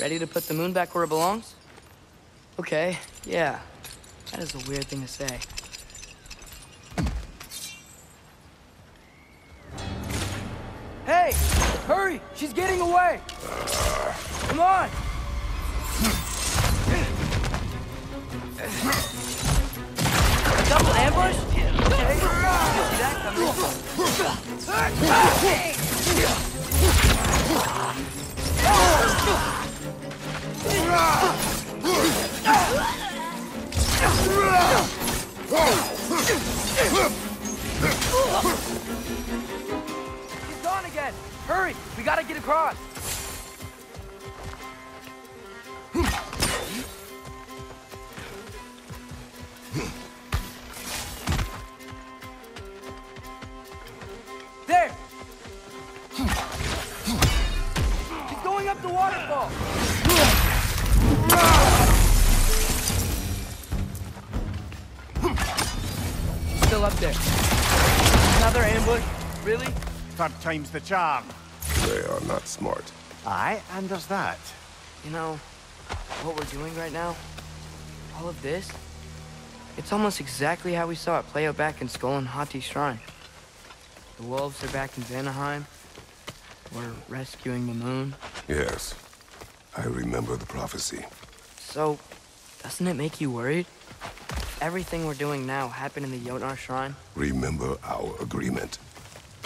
Ready to put the moon back where it belongs? Okay, yeah. That is a weird thing to say. Hey! Hurry! She's getting away! Come on! Double ambush? Okay. See that He's gone again! Hurry! We gotta get across! There! He's going up the waterfall! Up there. Another ambush? Really? Third time's the charm. They are not smart. Aye, and does that. You know, what we're doing right now, all of this, it's almost exactly how we saw it play out back in Sköll and Hati Shrine. The wolves are back in Vanaheim. We're rescuing the moon. Yes. I remember the prophecy. So, doesn't it make you worried? If everything we're doing now happened in the Jotnar Shrine? Remember our agreement.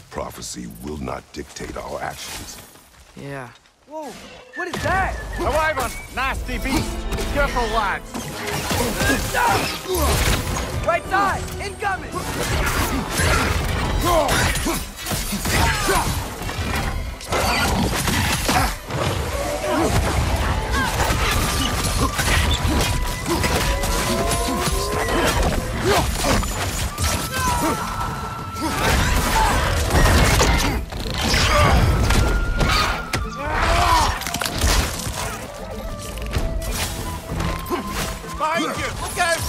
Prophecy will not dictate our actions. Yeah. Whoa, what is that? A wyvern! Nasty beast! Careful, lads! Right side! Incoming! Behind you!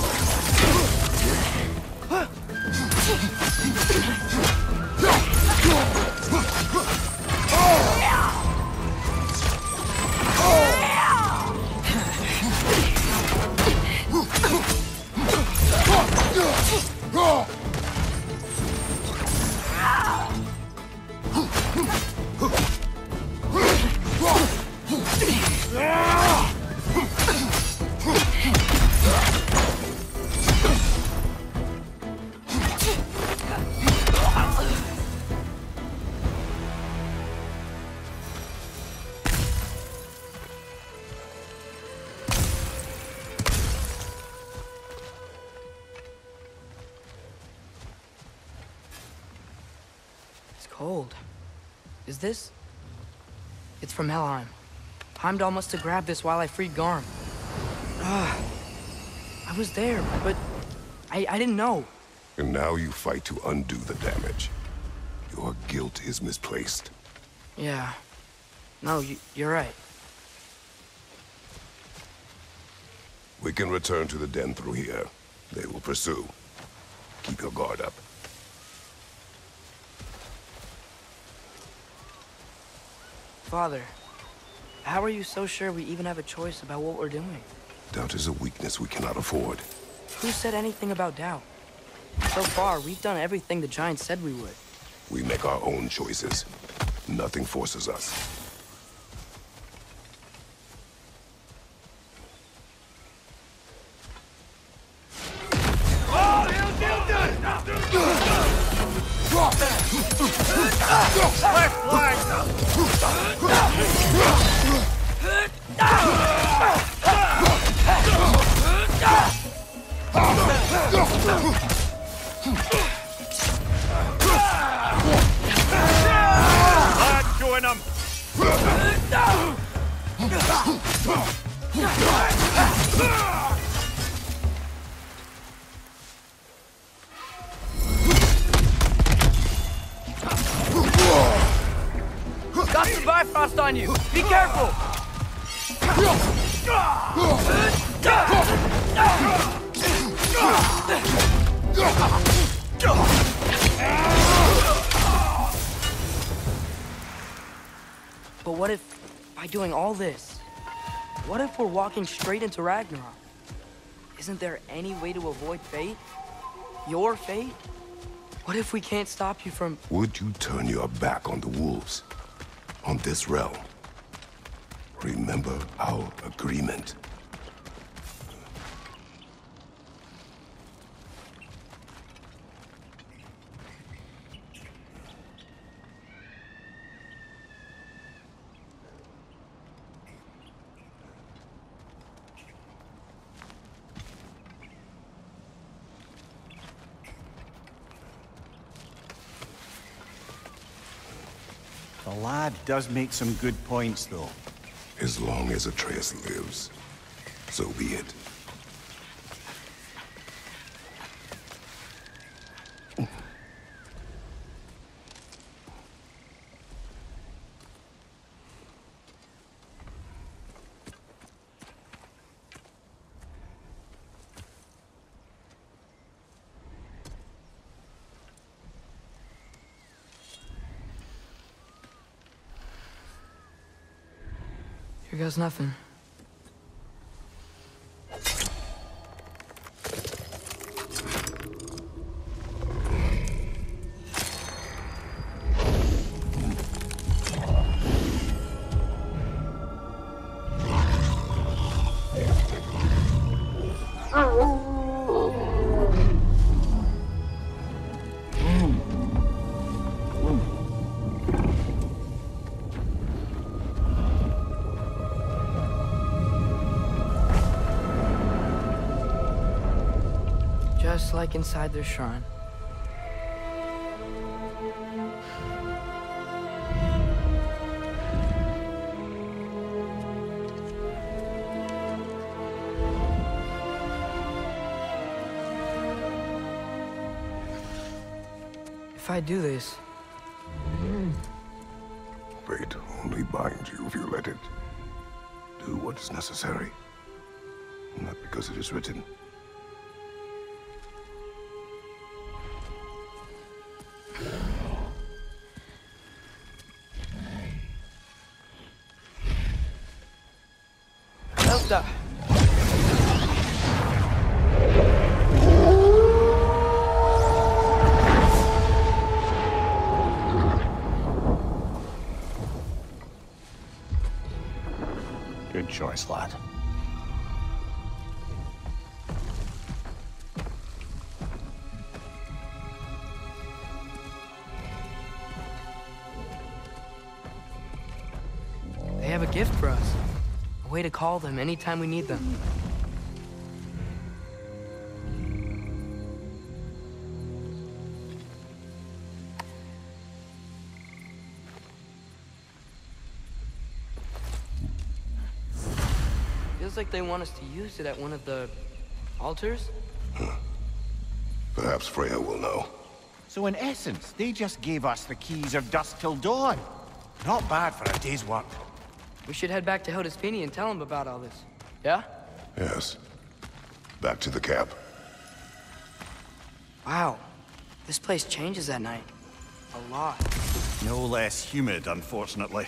This? It's from Helheim. Heimdall must have grabbed this while I freed Garm. Ah, I was there, but I, I didn't know. And now you fight to undo the damage. Your guilt is misplaced. Yeah. No, you, you're right. We can return to the den through here. They will pursue. Keep your guard up. Father, how are you so sure we even have a choice about what we're doing? Doubt is a weakness we cannot afford. Who said anything about doubt? So far, we've done everything the Giants said we would. We make our own choices. Nothing forces us. Lad, join 'em! Got Bifrost on you! Be careful! But what if, by doing all this, What if we're walking straight into Ragnarok? Isn't there any way to avoid fate? Your fate? What if we can't stop you from... Would you turn your back on the wolves? On this realm? Remember our agreement. Lad does make some good points, though. As long as Atreus lives, so be it. Goes nothing. Like inside their shrine. If I do this, Good choice, lad. They have a gift. A way to call them anytime we need them. Feels like they want us to use it at one of the altars. Perhaps Freya will know. So in essence, they just gave us the keys of dusk till dawn. Not bad for a day's work. We should head back to Hildisvini and tell him about all this. Yeah? Yes. Back to the camp. Wow. This place changes at night. A lot. No less humid, unfortunately.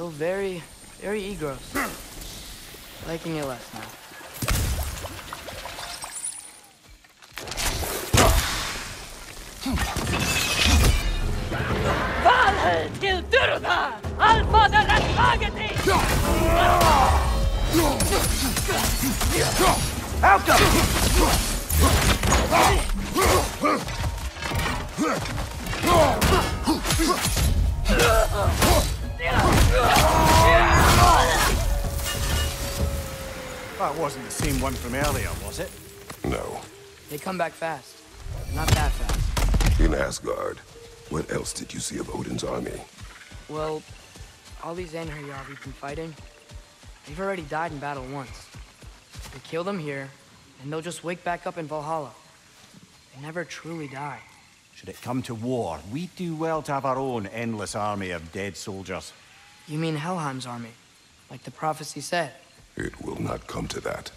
Still very, very egros. Liking it less now. Valhall till Durda! Allfader rättfärdig! That wasn't the same one from earlier, was it? No. They come back fast. Not that fast. In Asgard, what else did you see of Odin's army? Well, all these Einherjar we've been fighting, they've already died in battle once. We kill them here, and they'll just wake back up in Valhalla. They never truly die. Should it come to war, we'd do well to have our own endless army of dead soldiers. You mean Helheim's army? Like the prophecy said. It will not come to that.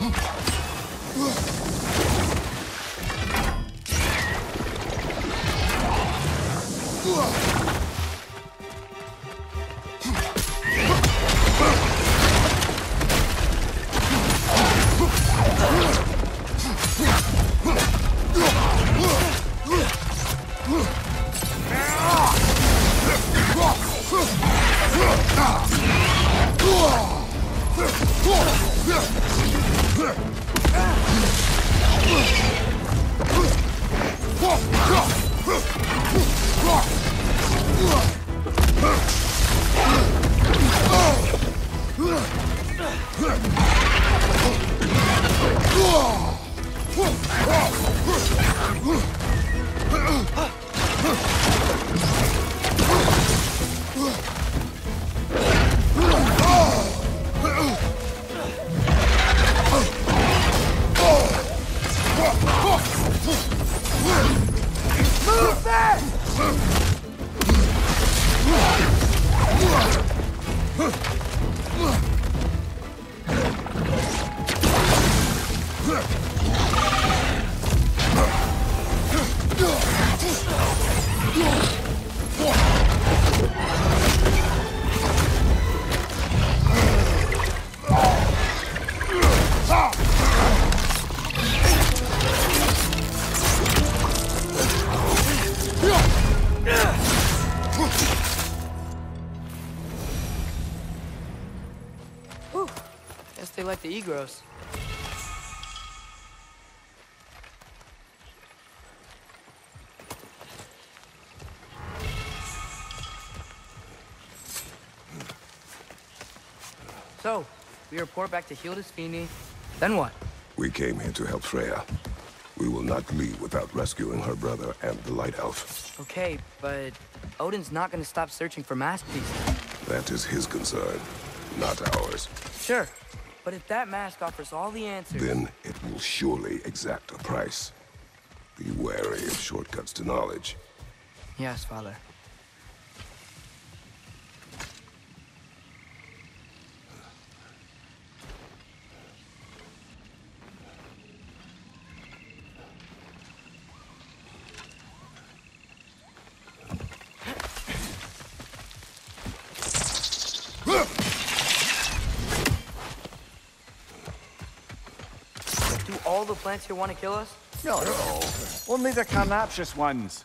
Guess they like So, we report back to Hildisvini. Then what? We came here to help Freya. We will not leave without rescuing her brother and the Light Elf. Okay, but Odin's not gonna stop searching for masterpieces. That is his concern, not ours. Sure, but if that mask offers all the answers... Then it will surely exact a price. Be wary of shortcuts to knowledge. Yes, father. Plants here want to kill us? No, no. Only the carnassious ones.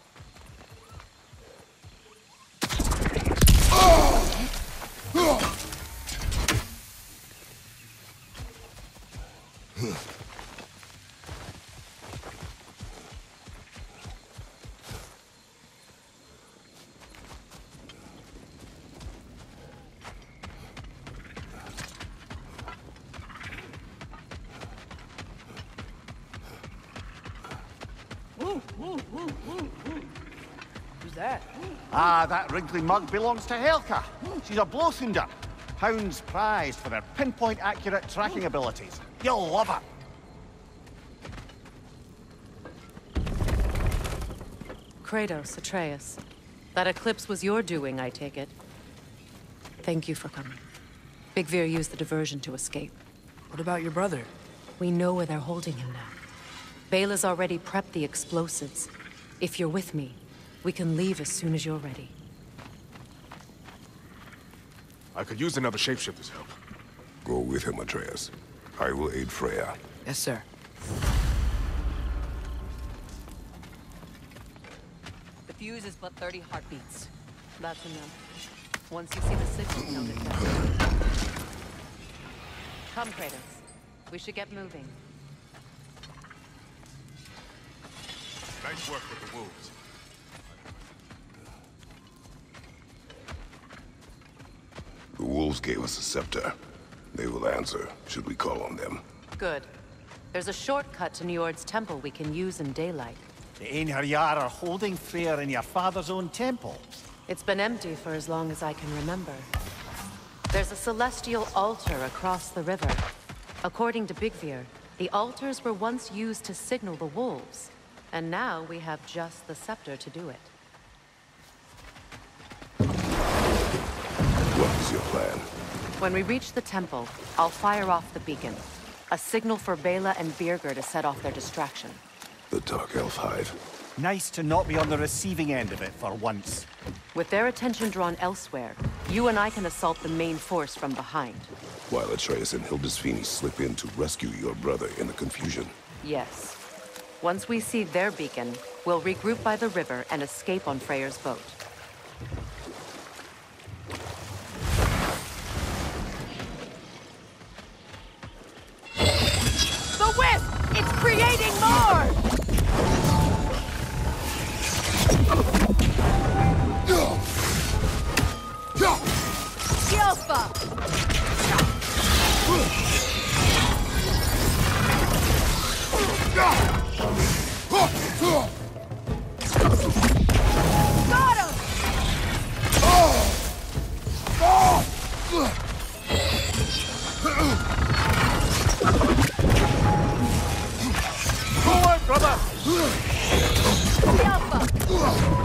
Who's that? Ah, that wrinkly mug belongs to Helka. She's a Blothunder. Hounds prized for their pinpoint accurate tracking abilities. You'll love her. Kratos, Atreus. That eclipse was your doing, I take it. Thank you for coming. Bigvir used the diversion to escape. What about your brother? We know where they're holding him now. Bela's already prepped the explosives. If you're with me, we can leave as soon as you're ready. I could use another shapeshifter's help. Go with him, Atreus. I will aid Freya. Yes, sir. The fuse is but 30 heartbeats. That's enough. Once you see the signal, count it down. Come, Kratos. We should get moving. Nice work with the wolves. The wolves gave us a scepter. They will answer, should we call on them. Good. There's a shortcut to Njord's temple we can use in daylight. The Einherjar are holding Freyr in your father's own temple. It's been empty for as long as I can remember. There's a celestial altar across the river. According to Bigvir, the altars were once used to signal the wolves. And now we have just the scepter to do it. What is your plan? When we reach the temple, I'll fire off the beacon. A signal for Bela and Birgir to set off their distraction. The Dark Elf Hive. Nice to not be on the receiving end of it for once. With their attention drawn elsewhere, you and I can assault the main force from behind. While Atreus and Hildisvini slip in to rescue your brother in the confusion. Yes. Once we see their beacon, we'll regroup by the river and escape on Freyr's boat. The wisp! It's creating more! Alpha! Alpha!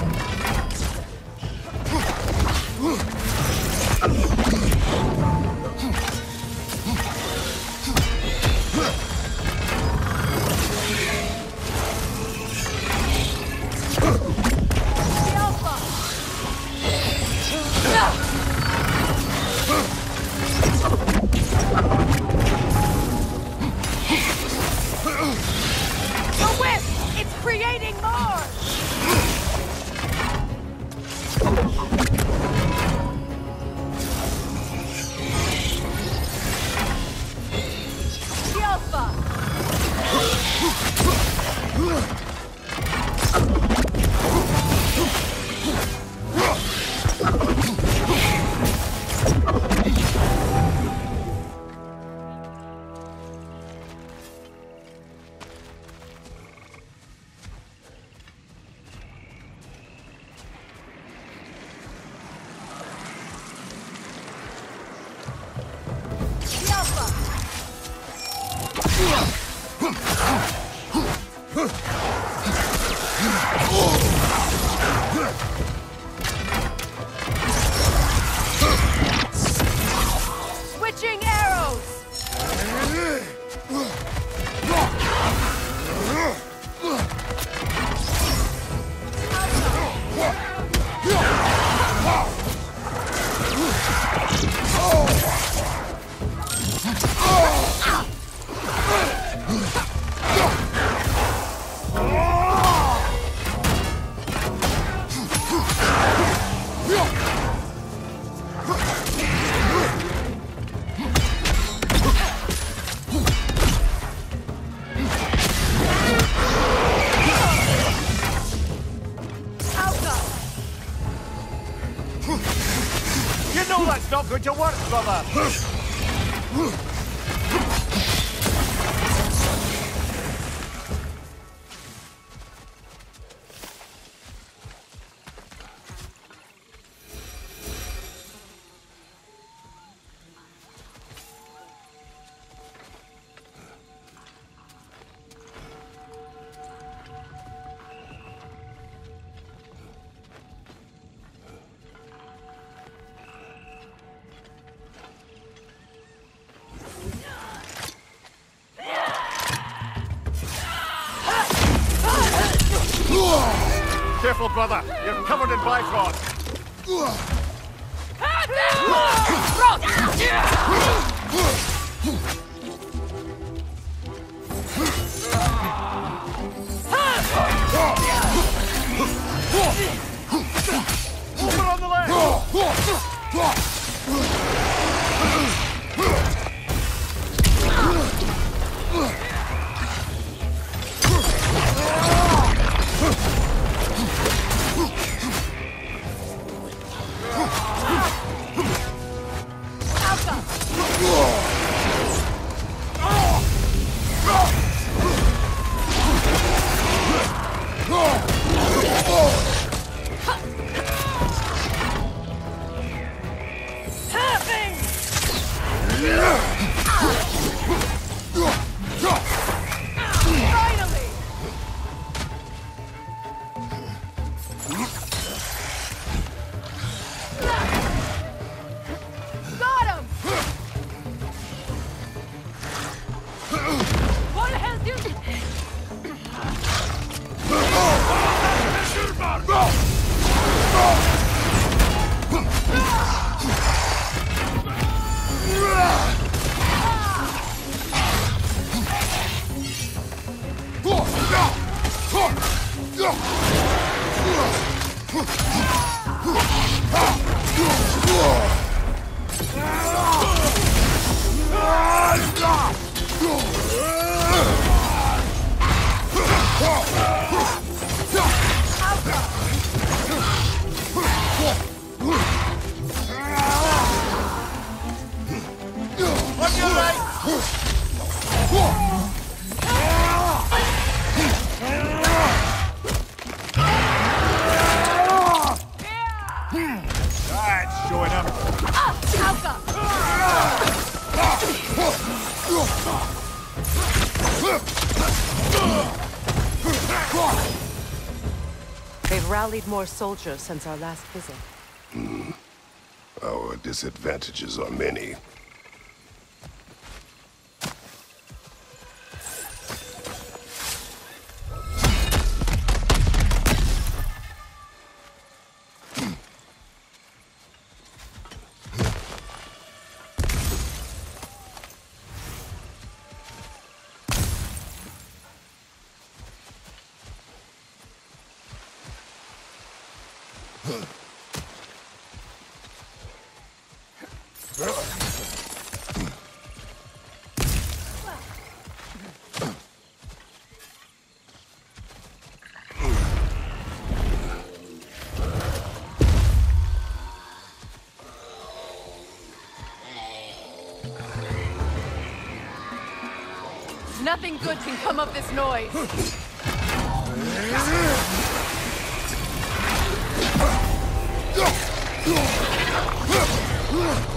They've rallied more soldiers since our last visit. Hmm. Our disadvantages are many. Nothing good can come of this noise.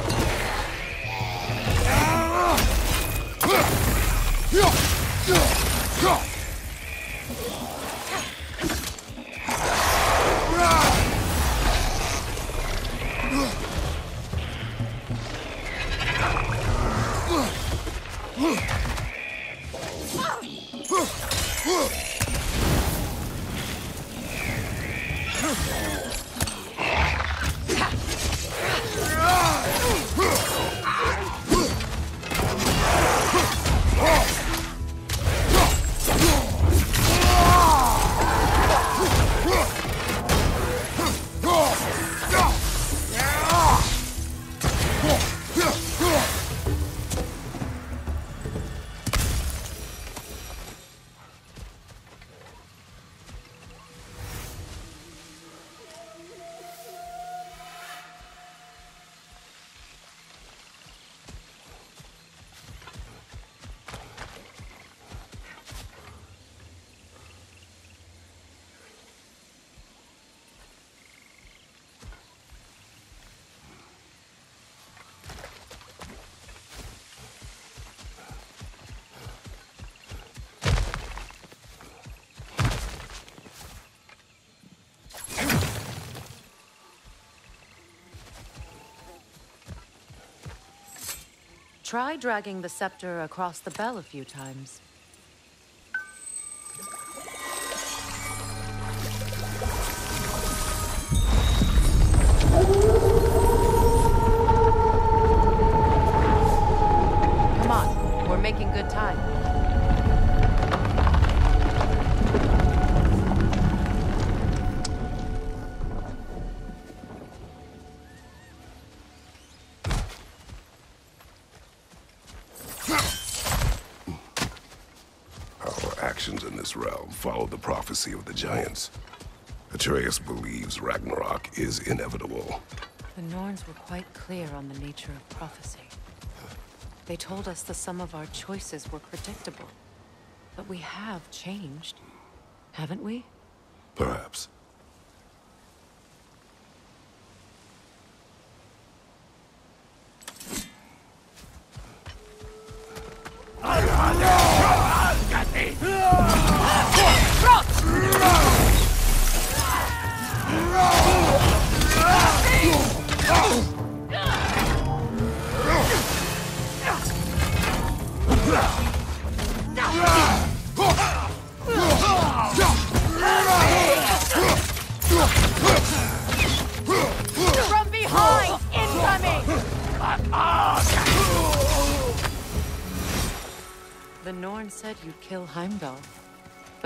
Try dragging the scepter across the bell a few times. Actions in this realm follow the prophecy of the giants. Atreus believes Ragnarok is inevitable. The Norns were quite clear on the nature of prophecy. They told us the sum of our choices were predictable. But we have changed, haven't we? Perhaps.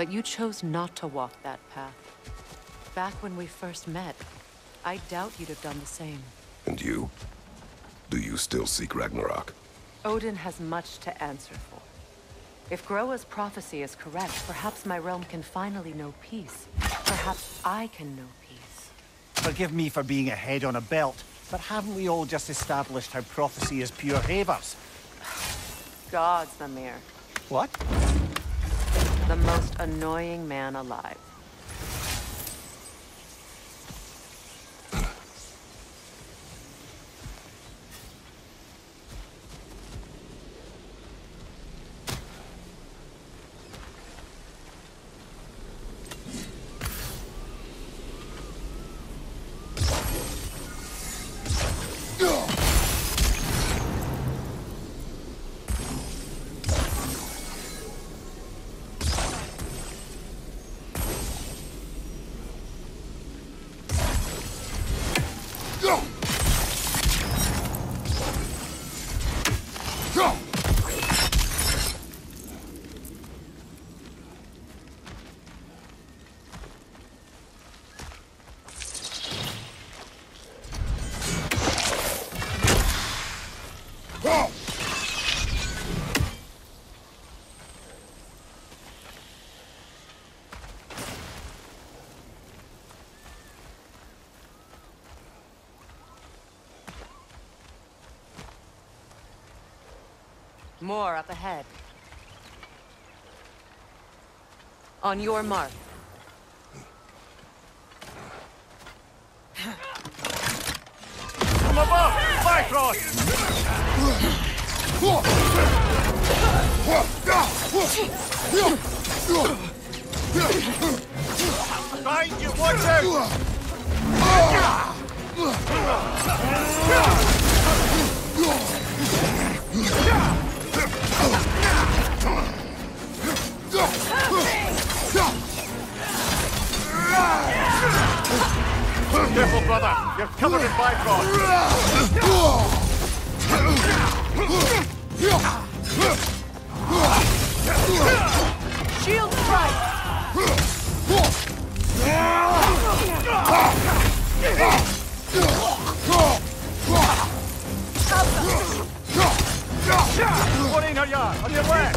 But you chose not to walk that path. Back when we first met, I doubt you'd have done the same. And you? Do you still seek Ragnarok? Odin has much to answer for. If Groa's prophecy is correct, perhaps my realm can finally know peace. Perhaps I can know peace. Forgive me for being a head on a belt, but haven't we all just established how prophecy is pure havers? Gods, Mimir. What? The most annoying man alive. More up ahead. On your mark. From above! Bifrost! Behind you, watch out! Careful, brother! You're covered in Bifrost! Shield strike! One in her yard, on your left!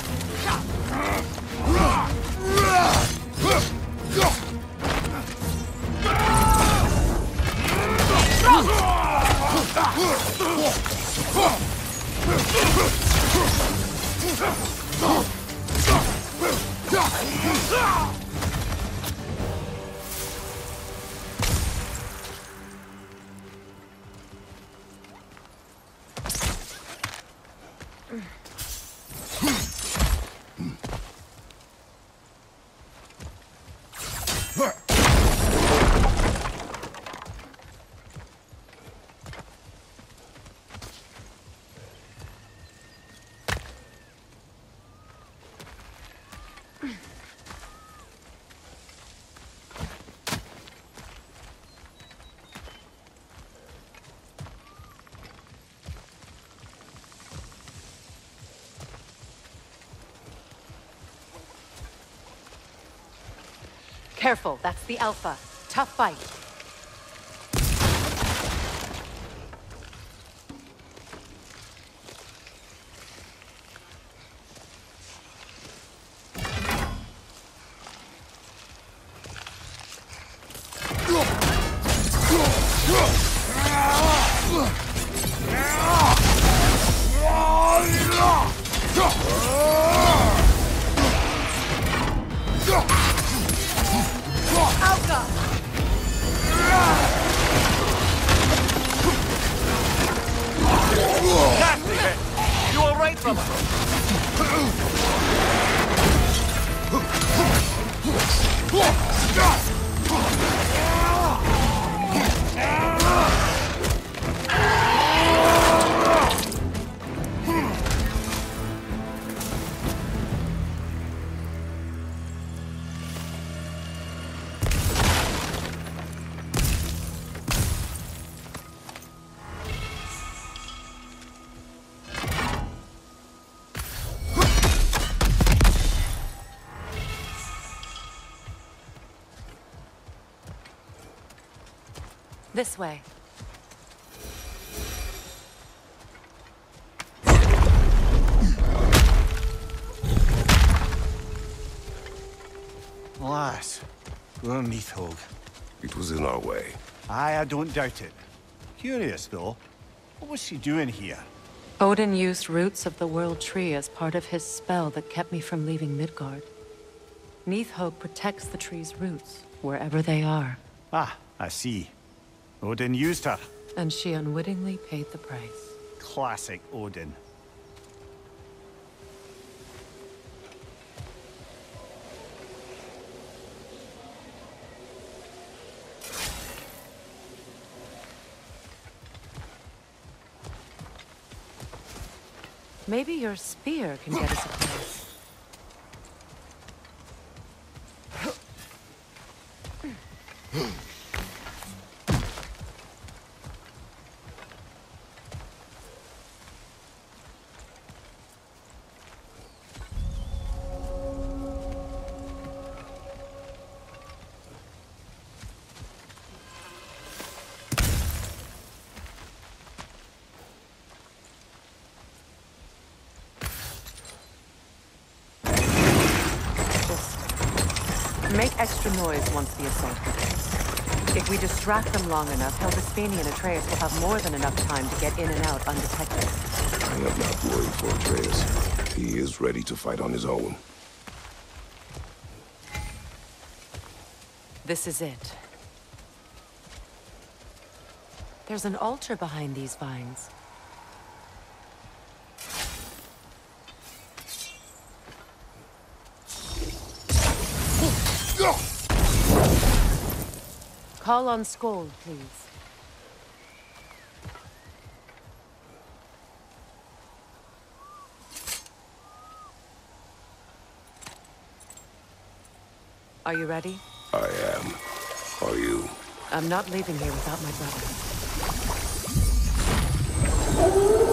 Ah! Careful, that's the Alpha. Tough fight. This way. Alas, poor Nidhogg. It was in our way. Aye, I don't doubt it. Curious, though. What was she doing here? Odin used roots of the World Tree as part of his spell that kept me from leaving Midgard. Nidhogg protects the tree's roots, wherever they are, Ah, I see. Odin used her. and she unwittingly paid the price. Classic Odin. Maybe your spear can get us a extra noise once the assault begins. If we distract them long enough, Hildisvini and Atreus will have more than enough time to get in and out undetected. I am not worried for Atreus. He is ready to fight on his own. This is it. There's an altar behind these vines. Call on Sköll, please. Are you ready? I am. Are you? I'm not leaving here without my brother.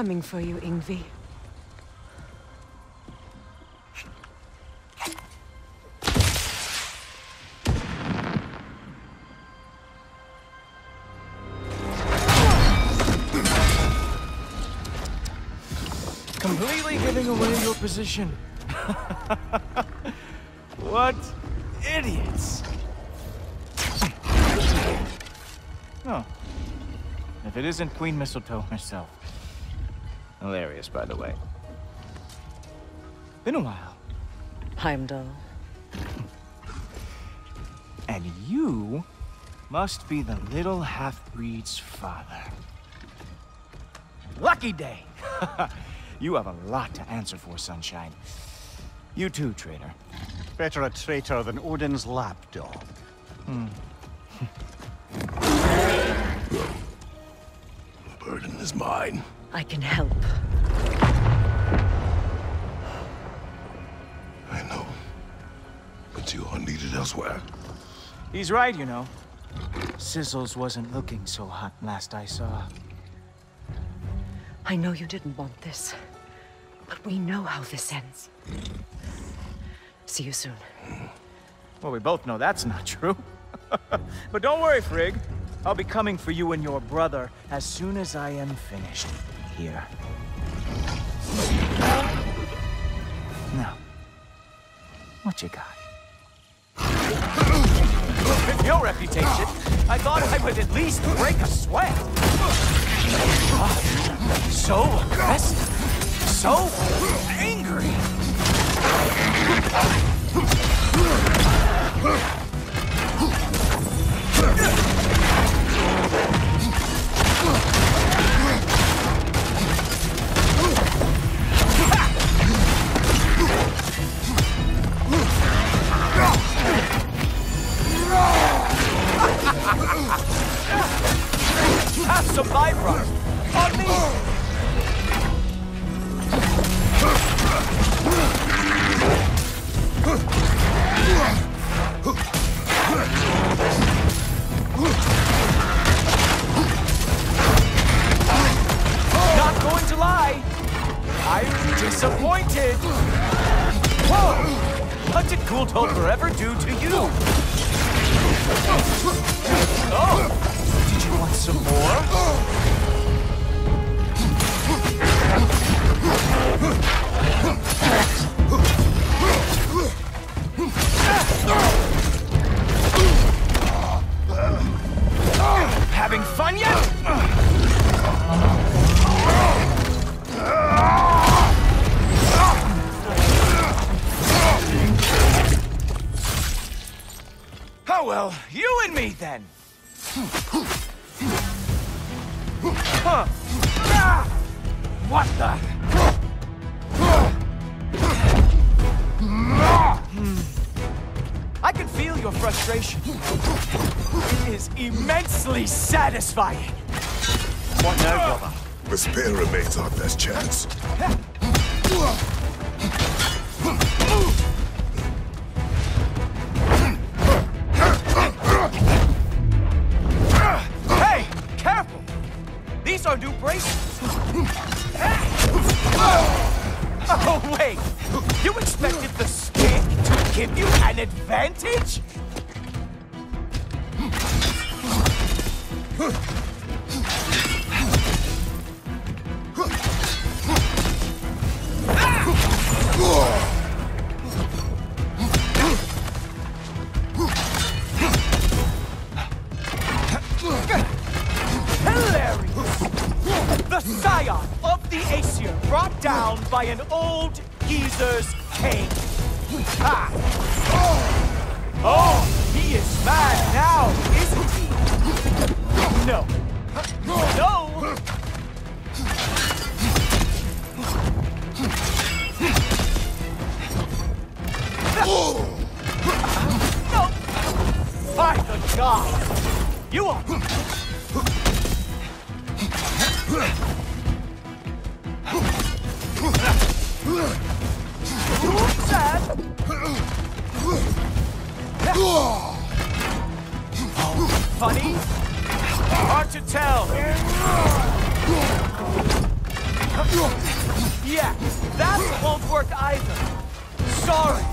Coming for you, Ingvi. Completely giving away your position. what idiots. Oh. If it isn't Queen Mistletoe herself. Hilarious, by the way. Been a while. Heimdall. And you must be the little half-breed's father. Lucky day! you have a lot to answer for, Sunshine. You too, traitor. Better a traitor than Odin's lapdog. Hmm. The burden is mine. I can help. I know. But you are needed elsewhere. He's right, you know. Sizzles wasn't looking so hot last I saw. I know you didn't want this, but we know how this ends. See you soon. Well, we both know that's not true. but don't worry, Frigg. I'll be coming for you and your brother as soon as I am finished here. Now, what you got? With your reputation, I thought I would at least break a sweat. So aggressive, so angry. Some on me! Not going to lie, I'm disappointed. Whoa! What did Gulltoppr ever do to you? Some more? Having fun yet? Oh well, you and me then. Huh. What the? Hmm. I can feel your frustration. It is immensely satisfying. What now, brother? The spear remains our best chance. Funny? Hard to tell. Yeah, that won't work either. Sorry.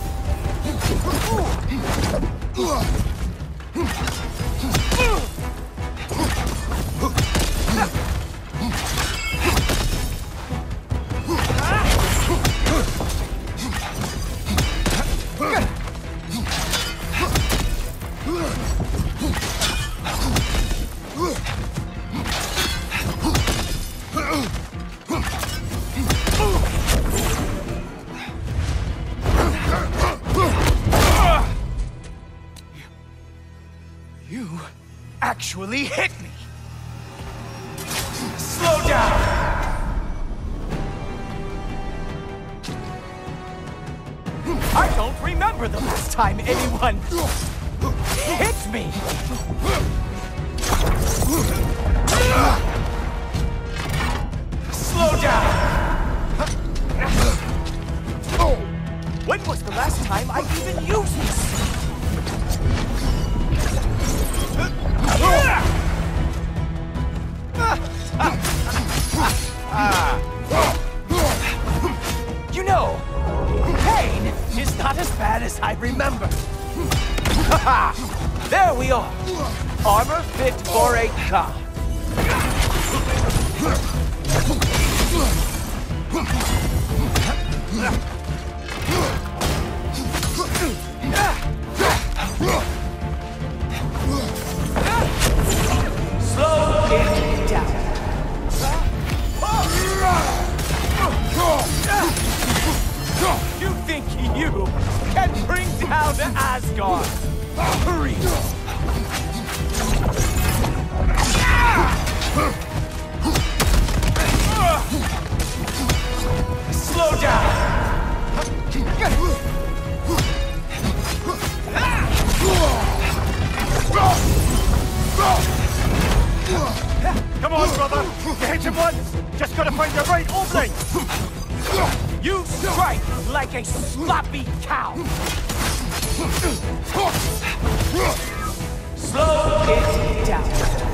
Not as bad as I remember. there we are. Armor fit for a god. You can bring down Asgard? Hurry! Slow down! Come on, brother! You hit him once! Just gotta find the right opening! You strike like a sloppy cow! Slow it down.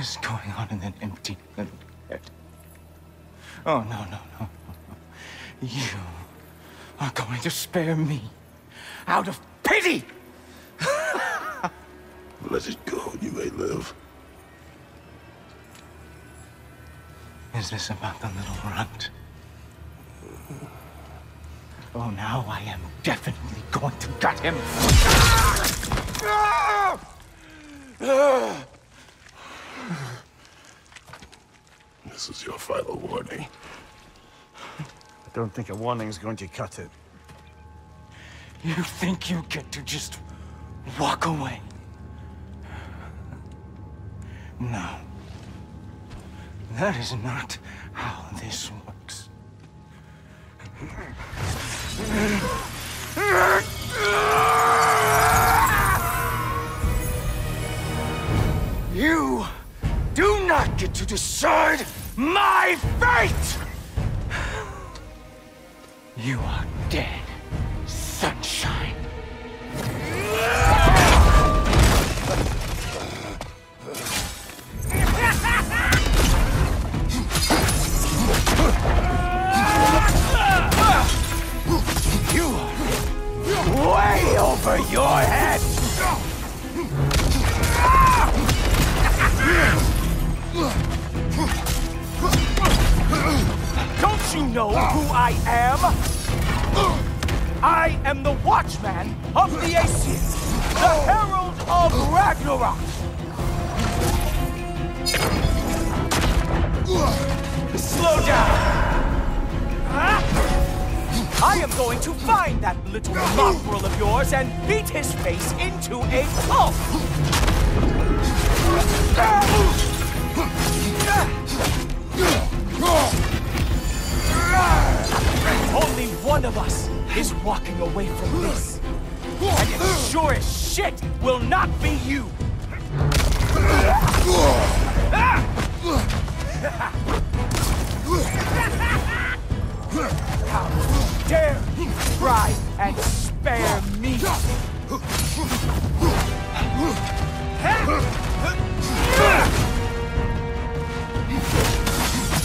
Is going on in that empty little head? Oh, no, no, no. You are going to spare me out of pity! Let it go, you may live. Is this about the little runt? Oh, now I am definitely going to gut him. Ah! Ah! This is your final warning. I don't think a warning's going to cut it. You think you get to just walk away? No. That is not how this works. You do not get to decide my fate! You are dead, sunshine. You are way over your head! You know who I am? I am the Watchman of the Aesir, the Herald of Ragnarok! Slow down! I am going to find that little mongrel of yours and beat his face into a pulp! Only one of us is walking away from this. And it sure as shit will not be you! How dare try and spare me!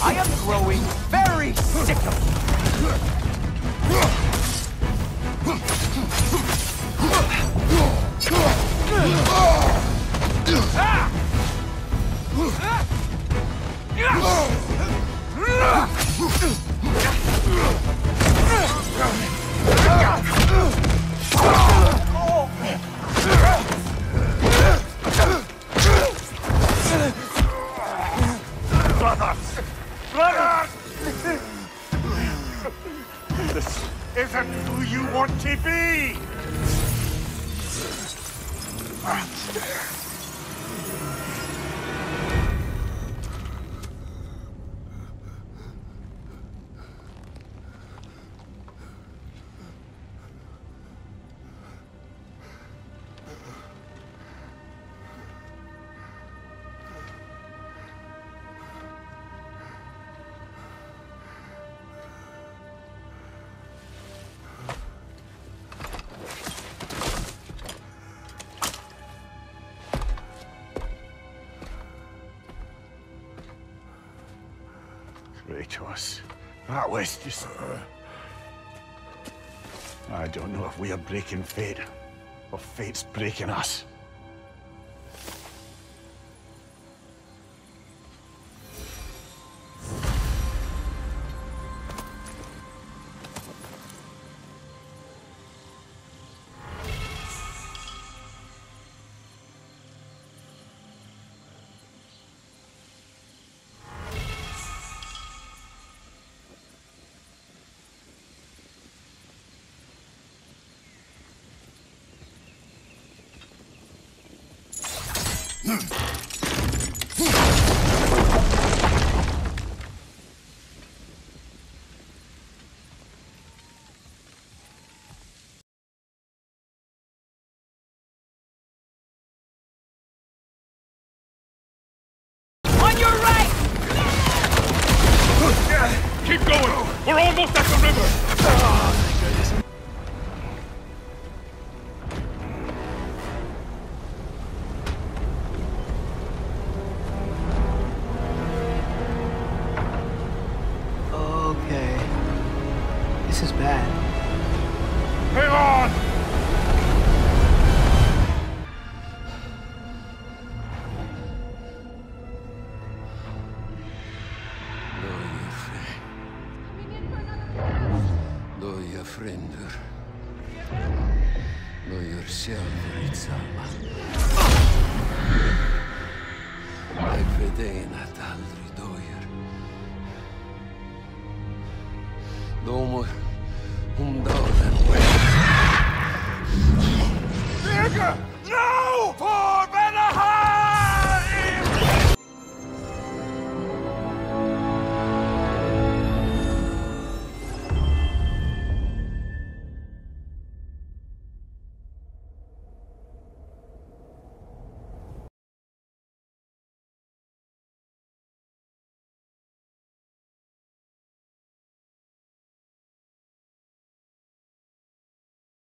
I am growing very sick of you. Ah! you want to be? Monster. West. I don't know if we are breaking fate, or fate's breaking us.